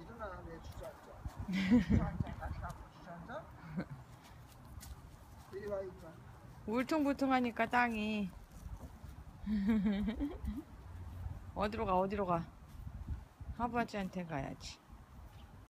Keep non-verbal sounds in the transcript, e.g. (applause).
일어나, 주저앉아? 주저앉아, 다시 주저앉아? 이리 와, 이리 와. 울퉁불퉁하니까 땅이 (laughs) 어디로 가 어디로 가 할아버지한테 가야지